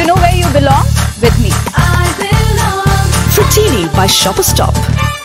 You know where you belong? With me. I belong. Frutini by Shopper Stop.